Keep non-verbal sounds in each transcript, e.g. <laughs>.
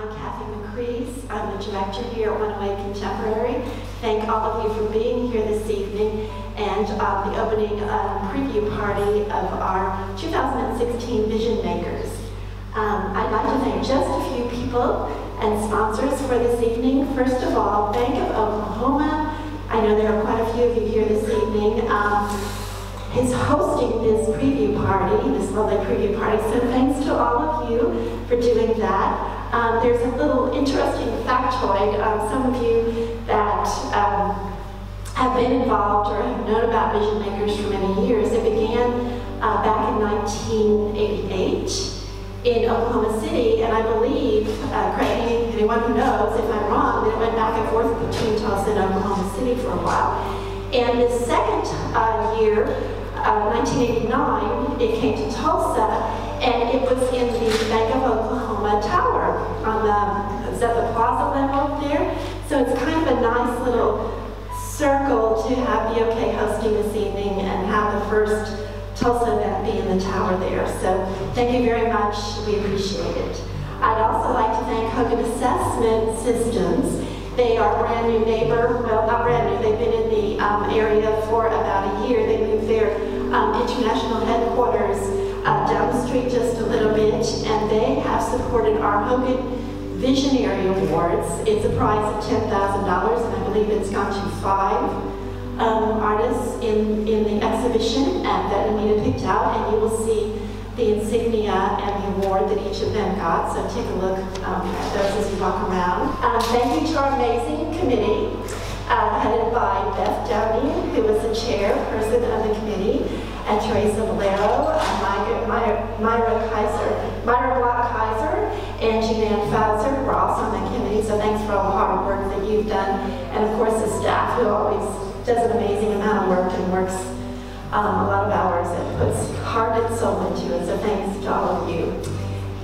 I'm Kathy McCrease. I'm the director here at 108 Contemporary. Thank all of you for being here this evening and uh, the opening um, preview party of our 2016 Vision Makers. Um, I'd like to thank just a few people and sponsors for this evening. First of all, Bank of Oklahoma. I know there are quite a few of you here this evening. Um, is hosting this preview party, this lovely preview party. So thanks to all of you for doing that. Um, there's a little interesting factoid. Um, some of you that um, have been involved or have known about Vision Makers for many years. It began uh, back in 1988 in Oklahoma City, and I believe, uh, correct anyone who knows if I'm wrong, that it went back and forth between Tulsa and Oklahoma City for a while. And the second uh, year, uh, 1989, it came to Tulsa, and it was in the Bank of Oklahoma Tower on the, the plaza level there? So it's kind of a nice little circle to have BOK hosting this evening and have the first Tulsa event be in the tower there. So thank you very much. We appreciate it. I'd also like to thank Hogan Assessment Systems. They are a brand new neighbor, well, not brand new, they've been in the um, area for about a year. They moved their um, international headquarters down the street just a little bit, and they have supported our Hogan Visionary Awards. It's a prize of $10,000, and I believe it's gone to five um, artists in, in the exhibition that Namita picked out, and you will see the insignia and the award that each of them got, so take a look um, at those as you walk around. Um, thank you to our amazing committee, uh, headed by Beth Downey, who was the chairperson of the committee, and Teresa Valero, uh, Myra, Myra, Kaiser, Myra Block Kaiser, and Jeananne Fauser, also on the committee, so thanks for all the hard work that you've done, and of course the staff, who always does an amazing amount of work and works um, a lot of hours and puts heart and soul into it, so thanks to all of you.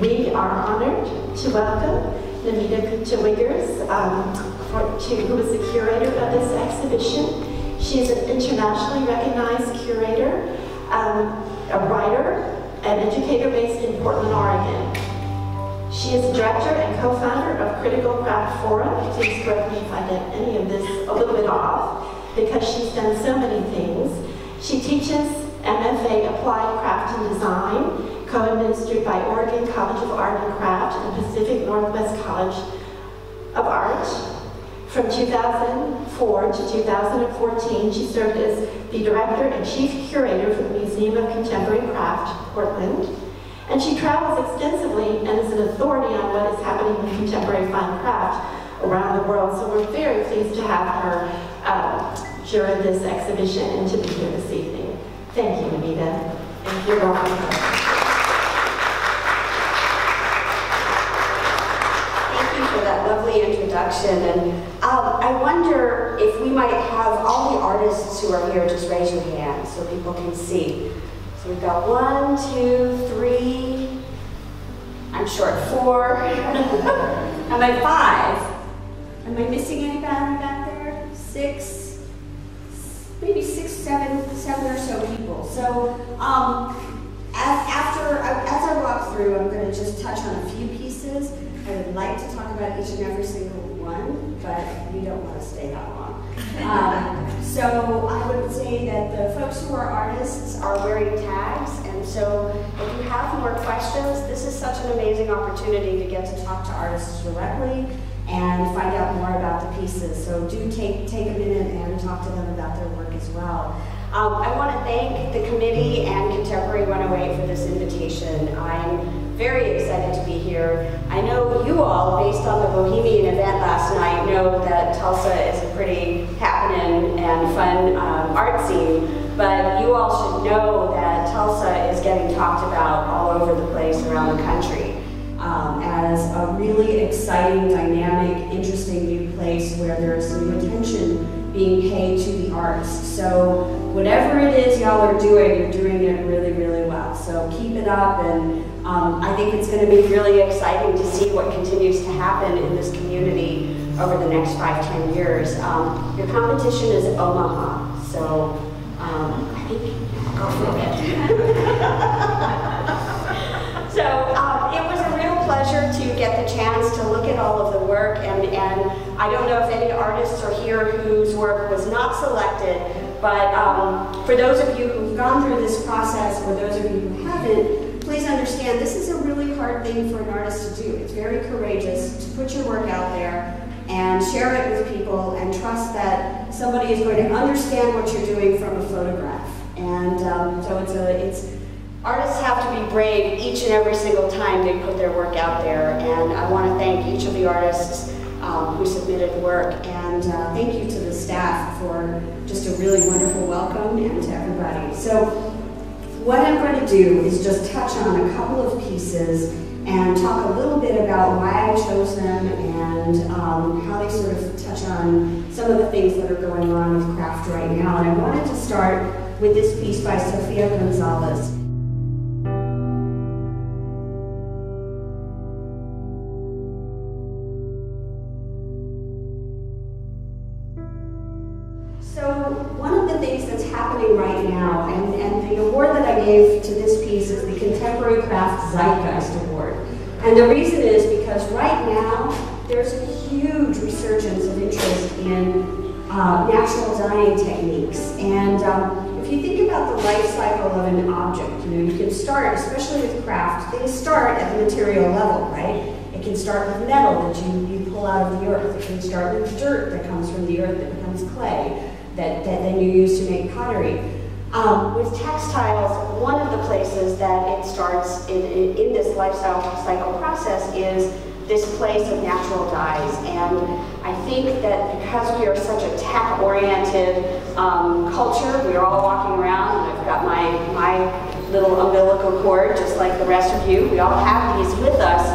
We are honored to welcome Namita Wiggers, um, who is the curator of this exhibition. She is an internationally recognized curator, um, a writer, an educator based in Portland, Oregon. She is director and co-founder of Critical Craft Forum. Please correct me if I get any of this a little bit off, because she's done so many things. She teaches MFA Applied Craft and Design, co-administered by Oregon College of Art and Craft and Pacific Northwest College of Art. From 2004 to 2014, she served as the director and chief curator for the Museum of Contemporary Craft, Portland. And she travels extensively and is an authority on what is happening in contemporary fine craft around the world. So we're very pleased to have her uh, during this exhibition and to be here this evening. Thank you, Namita, and you're welcome. Thank you for that lovely introduction. And um, I wonder if we might have all the artists who are here just raise your hand so people can see. So we've got one, two, three, I'm short four. <laughs> Am I five? Am I missing anybody back there? Six? maybe six, seven, seven or so people. So um, as, after, as I walk through, I'm going to just touch on a few pieces. I would like to talk about each and every single one, but we don't want to stay that long. Um, so I would say that the folks who are artists are wearing tags, and so if you have more questions, this is such an amazing opportunity to get to talk to artists directly and find out more about the pieces. So do take, take a minute and talk to them about their work as well. Um, I want to thank the committee and Contemporary 108 for this invitation. I'm very excited to be here. I know you all, based on the Bohemian event last night, know that Tulsa is a pretty happening and fun um, art scene, but you all should know that Tulsa is getting talked about all over the place around the country um, as a really exciting, dynamic, interesting new place where there's new attention being paid to the arts. So whatever it is y'all are doing, you're doing it really, really well. So keep it up, and um, I think it's going to be really exciting to see what continues to happen in this community over the next five, ten years. Um, your competition is Omaha, so um, I think go for it. <laughs> so um, it was a real pleasure to get the chance to look at all of the work, and, and I don't know if any artists are here whose work was not selected, but um, for those of you who've gone through this process, or those of you who haven't, please understand this is a really hard thing for an artist to do. It's very courageous to put your work out there and share it with people and trust that somebody is going to understand what you're doing from a photograph. And um, so it's a, it's, artists have to be brave each and every single time they put their work out there. And I want to thank each of the artists um, who submitted work. And uh, thank you to the staff for just a really wonderful welcome and to everybody. So what I'm going to do is just touch on a couple of pieces and talk a little bit about why I chose them and um, how they sort of touch on some of the things that are going on with craft right now. And I wanted to start with this piece by Sofia Gonzalez. And the reason is because right now, there's a huge resurgence of interest in uh, natural dyeing techniques. And um, if you think about the life cycle of an object, you know, you can start, especially with craft, things start at the material level, right? It can start with metal that you, you pull out of the earth. It can start with dirt that comes from the earth that becomes clay that, that then you use to make pottery. Um, with textiles, one of the places that it starts in, in, in this lifestyle cycle process is this place of natural dyes. And I think that because we are such a tech-oriented um, culture, we are all walking around, and I've got my, my little umbilical cord, just like the rest of you. We all have these with us.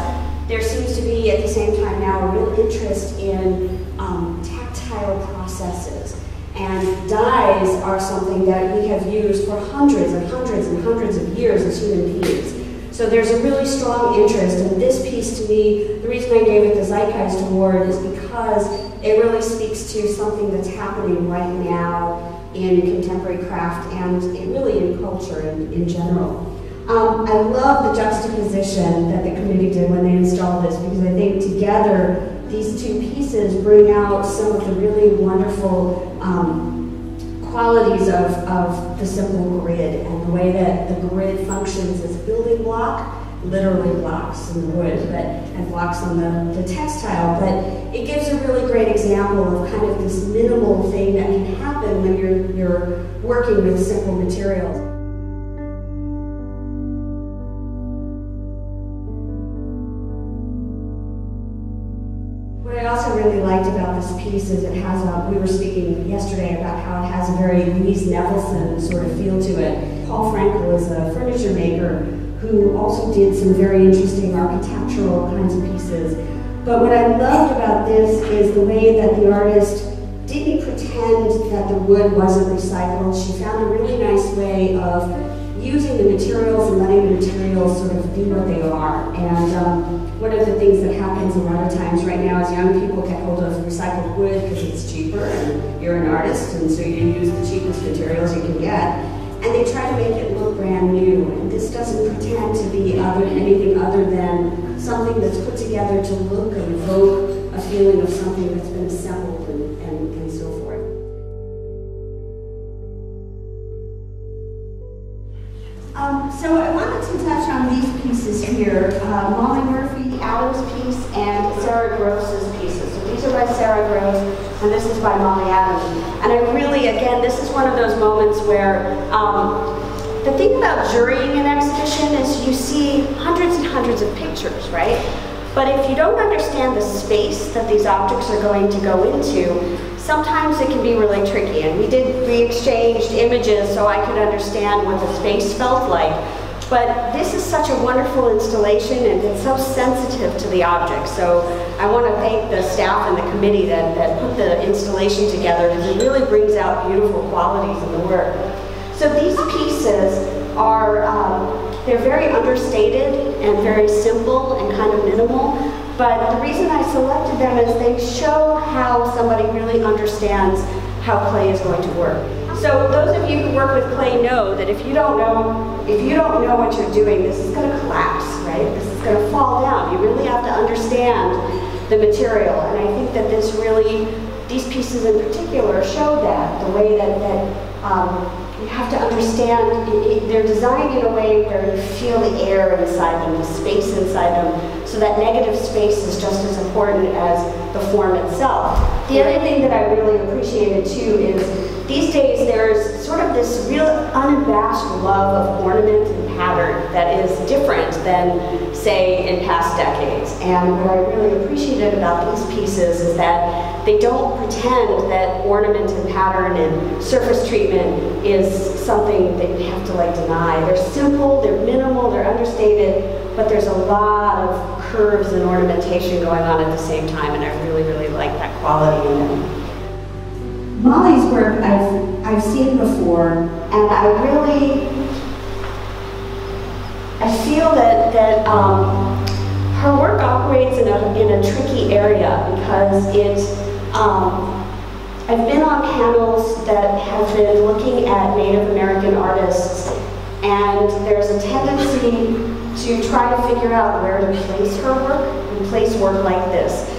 There seems to be, at the same time now, a real interest in um, tactile processes. And dyes are something that we have used for hundreds and hundreds and hundreds of years as human beings. So there's a really strong interest, and this piece to me, the reason I gave it the Zeitgeist Award is because it really speaks to something that's happening right now in contemporary craft and really in culture in, in general. Um, I love the juxtaposition that the committee did when they installed this because I think together these two pieces bring out some of the really wonderful um, qualities of, of the simple grid and the way that the grid functions as a building block, literally blocks in the wood, but and blocks on the, the textile. But it gives a really great example of kind of this minimal thing that can happen when you're, you're working with simple materials. What I also really liked about this piece is it has a, we were speaking yesterday about how it has a very Louise Nevelson sort of feel to it. Paul Frankl is a furniture maker who also did some very interesting architectural kinds of pieces. But what I loved about this is the way that the artist didn't pretend that the wood wasn't recycled. She found a really nice way of using the materials and letting the materials sort of be what they are. And um, one of the things that happens a lot of times right now is young people get hold of recycled wood because it's cheaper and you're an artist and so you use the cheapest materials you can get. And they try to make it look brand new. And this doesn't pretend to be other, anything other than something that's put together to look and evoke a feeling of something that's been assembled and, and, and so forth. These pieces here, uh, Molly Murphy, Adams' piece, and Sarah Gross's pieces. So these are by Sarah Gross, and this is by Molly Adams. And I really, again, this is one of those moments where um, the thing about jurying an exhibition is you see hundreds and hundreds of pictures, right? But if you don't understand the space that these objects are going to go into, sometimes it can be really tricky. And we did, we exchanged images so I could understand what the space felt like. But this is such a wonderful installation and it's so sensitive to the object. So I want to thank the staff and the committee that, that put the installation together because it really brings out beautiful qualities in the work. So these pieces are, um, they're very understated and very simple and kind of minimal. But the reason I selected them is they show how somebody really understands how clay is going to work. So those of you who work with clay know that if you don't know, if you don't know what you're doing, this is going to collapse, right? This is going to fall down. You really have to understand the material. And I think that this really, these pieces in particular show that, the way that, that um, you have to understand, it, it, they're designed in a way where you feel the air inside them, the space inside them, so that negative space is just as important as the form itself. The other thing that I really appreciated too is these days there's sort of this real unabashed love of ornament and pattern that is different than, say, in past decades. And what I really appreciated about these pieces is that they don't pretend that ornament and pattern and surface treatment is something that you have to like deny. They're simple, they're minimal, they're understated, but there's a lot of curves and ornamentation going on at the same time, and I really, really like that quality in them. Molly's work I've, I've seen before, and I really, I feel that, that um, her work operates in a, in a tricky area because it, um, I've been on panels that have been looking at Native American artists, and there's a tendency to try to figure out where to place her work and place work like this.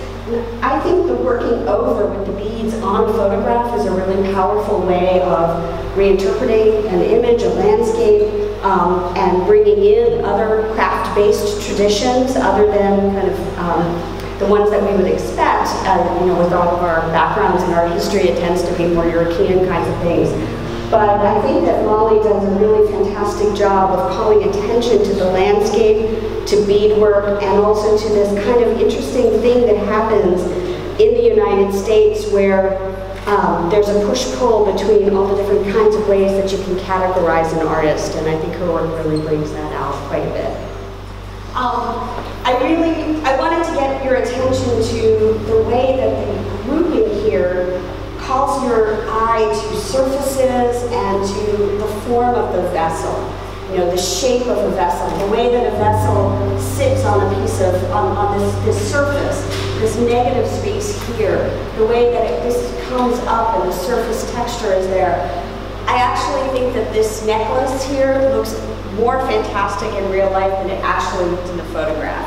I think the working over with the beads on photograph is a really powerful way of reinterpreting an image, a landscape, um, and bringing in other craft-based traditions other than kind of um, the ones that we would expect. Uh, you know, with all of our backgrounds and our history, it tends to be more European kinds of things. But I think that Molly does a really fantastic job of calling attention to the landscape, to beadwork, and also to this kind of interesting thing that happens in the United States where um, there's a push-pull between all the different kinds of ways that you can categorize an artist, and I think her work really brings that out quite a bit. Um, I really, I wanted to get your attention to the way that the grouping here calls your eye to surfaces and to the form of the vessel. You know, the shape of a vessel, the way that a vessel sits on a piece of, on, on this, this surface, this negative space here, the way that it, this comes up and the surface texture is there. I actually think that this necklace here looks more fantastic in real life than it actually looked in the photograph.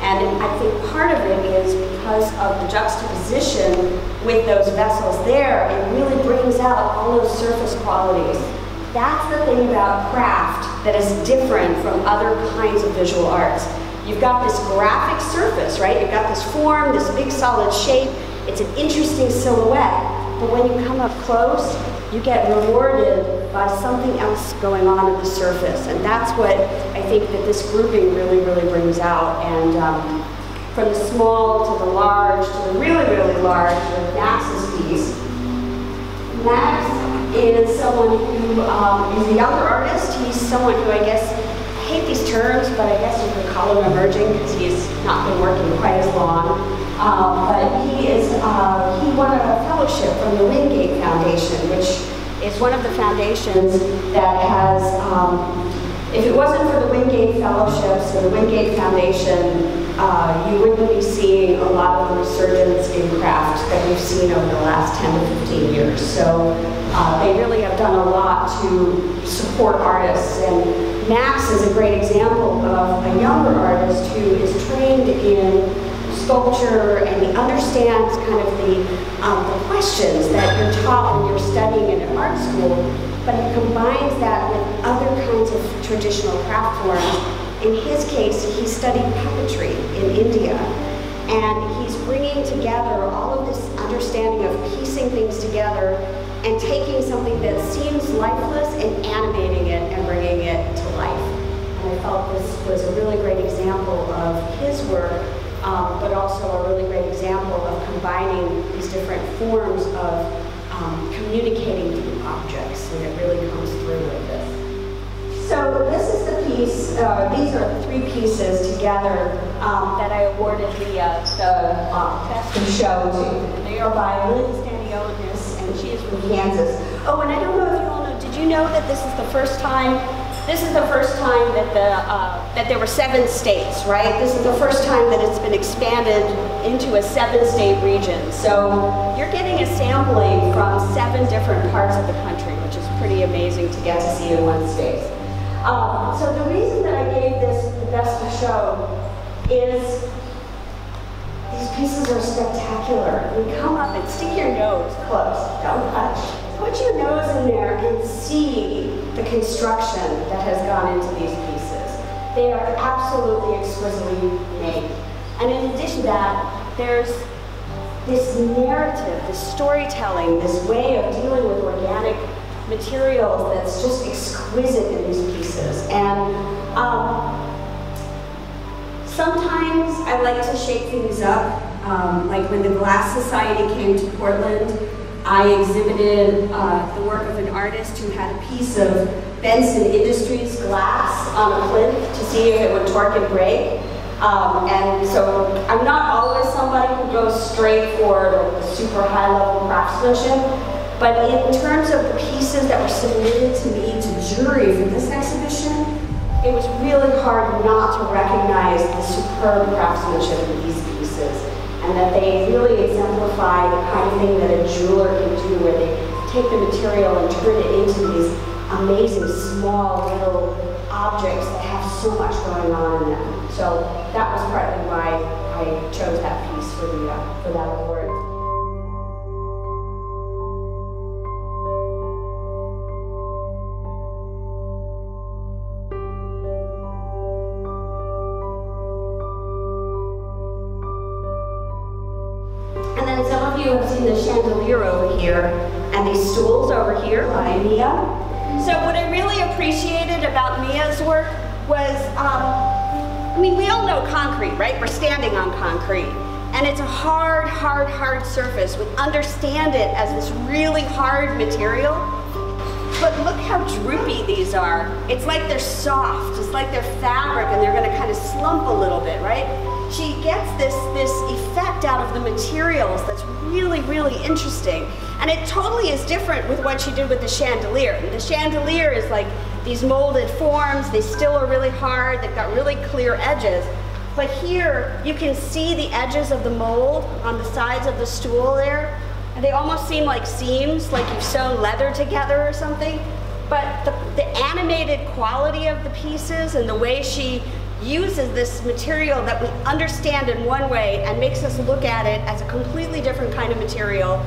And I think part of it is because of the juxtaposition with those vessels there, it really brings out all those surface qualities. That's the thing about craft that is different from other kinds of visual arts. You've got this graphic surface, right? You've got this form, this big solid shape. It's an interesting silhouette. But when you come up close, you get rewarded by something else going on at the surface. And that's what I think that this grouping really, really brings out. And um, from the small to the large to the really, really large with Max's piece. Max is someone who um, is a younger artist. He's someone who I guess, I hate these terms, but I guess you could call him emerging because he's not been working quite as long. Um, but he is, uh, he won a fellowship from the Windgate Foundation, which is one of the foundations that has, um, if it wasn't for the Windgate Fellowships and the Windgate Foundation, uh, you wouldn't be seeing a lot of the resurgence in craft that we've seen over the last 10 to 15 years. So uh, they really have done a lot to support artists. And Max is a great example of a younger artist who is trained in sculpture and he understands kind of the, um, the questions that you're taught when you're studying in an art school, but he combines that with other kinds of traditional craft forms in his case, he studied puppetry in India, and he's bringing together all of this understanding of piecing things together and taking something that seems lifeless and animating it and bringing it to life. And I felt this was a really great example of his work, um, but also a really great example of combining these different forms of um, communicating through objects, and it really comes through with this. So this is the piece, uh, these are the three pieces together um, that I awarded the, uh, the uh, show to. They are by Lynn Stanionis, and she is from Kansas. Oh, and I don't know if you all know, did you know that this is the first time this is the first time that the uh, that there were seven states, right? This is the first time that it's been expanded into a seven-state region. So you're getting a sampling from seven different parts of the country, which is pretty amazing to get to see in one state. Um, so the reason that I gave this the best of show is These pieces are spectacular. You come up and stick your nose close, don't touch. Put your nose in there and see the construction that has gone into these pieces. They are absolutely exquisitely made. And in addition to that, there's this narrative, this storytelling, this way of dealing with organic materials that's just exquisite in these pieces. And um, sometimes I like to shake things up. Um, like when the Glass Society came to Portland, I exhibited uh, the work of an artist who had a piece of Benson Industries glass on a plinth to see if it would torque and break. Um, and so I'm not always somebody who goes straight for super high level craftsmanship, but in terms of the pieces that were submitted to me to jury for this exhibition, it was really hard not to recognize the superb craftsmanship of these pieces and that they really exemplify the kind of thing that a jeweler can do where they take the material and turn it into these amazing small little objects that have so much going on in them. So that was partly why I chose that piece for, the, uh, for that award. Appreciated about Mia's work was, um, I mean, we all know concrete, right? We're standing on concrete. And it's a hard, hard, hard surface. We understand it as this really hard material. But look how droopy these are. It's like they're soft. It's like they're fabric and they're going to kind of slump a little bit, right? She gets this, this effect out of the materials that's really, really interesting. And it totally is different with what she did with the chandelier. The chandelier is like these molded forms. They still are really hard. They've got really clear edges. But here, you can see the edges of the mold on the sides of the stool there. And they almost seem like seams, like you've sewn leather together or something. But the, the animated quality of the pieces and the way she uses this material that we understand in one way and makes us look at it as a completely different kind of material.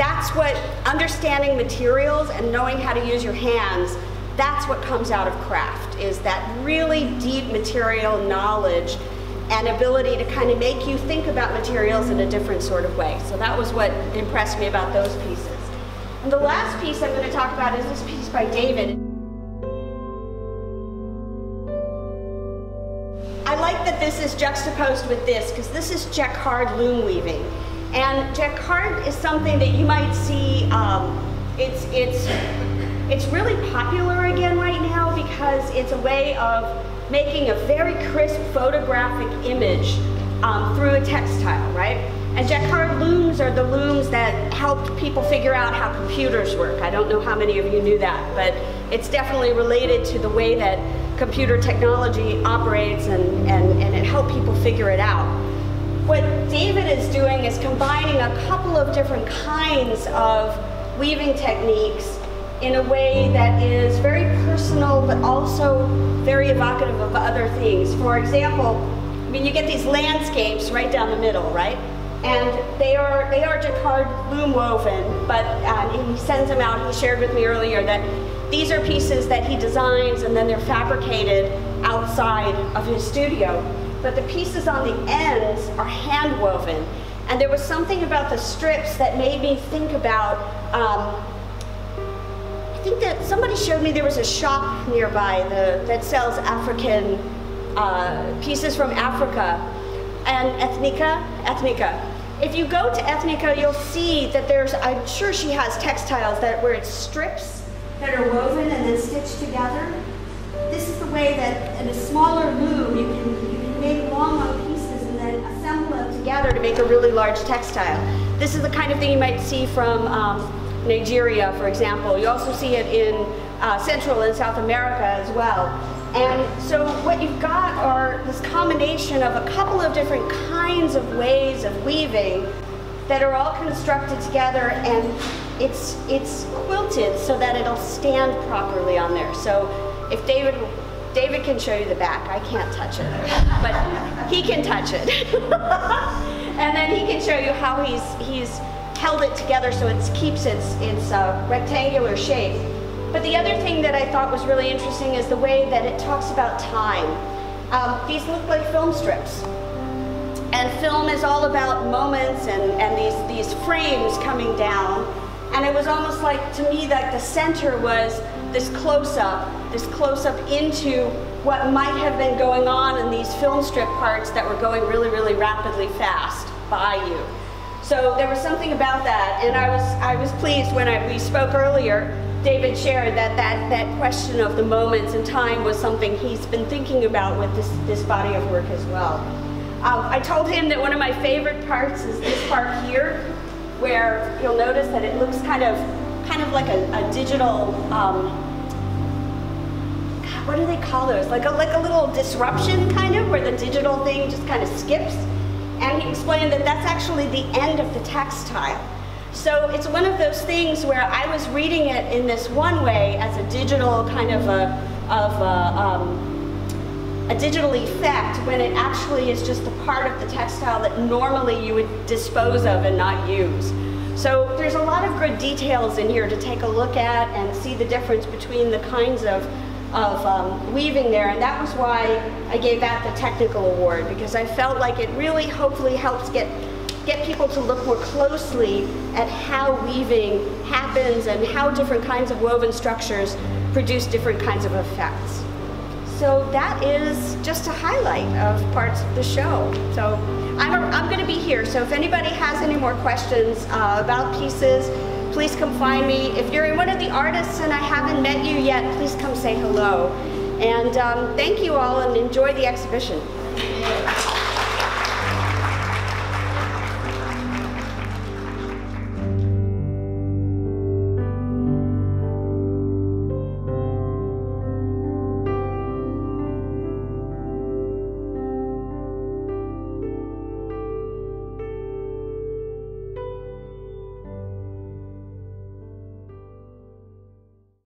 That's what understanding materials and knowing how to use your hands, that's what comes out of craft, is that really deep material knowledge and ability to kind of make you think about materials in a different sort of way. So that was what impressed me about those pieces. And the last piece I'm going to talk about is this piece by David. I like that this is juxtaposed with this because this is jacquard loom weaving. And jacquard is something that you might see, um, it's, it's, it's really popular again right now because it's a way of making a very crisp photographic image um, through a textile, right? And jacquard looms are the looms that helped people figure out how computers work. I don't know how many of you knew that, but it's definitely related to the way that computer technology operates and, and, and it helped people figure it out. What David is doing is combining a couple of different kinds of weaving techniques in a way that is very personal but also very evocative of other things. For example, I mean, you get these landscapes right down the middle, right? And they are they are jacquard loom woven, but uh, he sends them out. He shared with me earlier that these are pieces that he designs and then they're fabricated outside of his studio. But the pieces on the ends are hand woven. And there was something about the strips that made me think about, um, I think that somebody showed me there was a shop nearby the, that sells African uh, pieces from Africa and Ethnica, Ethnica. If you go to Ethnica, you'll see that there's, I'm sure she has textiles that where it's strips that are woven and then stitched together. This is the way that in a smaller loom you can, pieces and then assemble them together to make a really large textile. This is the kind of thing you might see from um, Nigeria, for example. You also see it in uh, Central and South America as well. And so what you've got are this combination of a couple of different kinds of ways of weaving that are all constructed together and it's, it's quilted so that it'll stand properly on there. So if David David can show you the back. I can't touch it, but he can touch it. <laughs> and then he can show you how he's he's held it together so it keeps its its uh, rectangular shape. But the other thing that I thought was really interesting is the way that it talks about time. Um, these look like film strips. And film is all about moments and, and these, these frames coming down. And it was almost like, to me, like the center was this close-up, this close-up into what might have been going on in these film strip parts that were going really, really rapidly fast by you. So there was something about that, and I was, I was pleased when I, we spoke earlier, David shared that, that that question of the moments and time was something he's been thinking about with this, this body of work as well. Um, I told him that one of my favorite parts is this part here, where you'll notice that it looks kind of, kind of like a, a digital, um, what do they call those? Like a, like a little disruption kind of, where the digital thing just kind of skips. And he explained that that's actually the end of the textile. So it's one of those things where I was reading it in this one way as a digital kind of a, of a, um, a digital effect when it actually is just a part of the textile that normally you would dispose of and not use. So there's a lot of good details in here to take a look at and see the difference between the kinds of, of um, weaving there. And that was why I gave that the technical award because I felt like it really hopefully helps get get people to look more closely at how weaving happens and how different kinds of woven structures produce different kinds of effects. So that is just a highlight of parts of the show. So I'm, I'm going to be here, so if anybody has any more questions uh, about pieces, please come find me. If you're one of the artists and I haven't met you yet, please come say hello. And um, thank you all and enjoy the exhibition.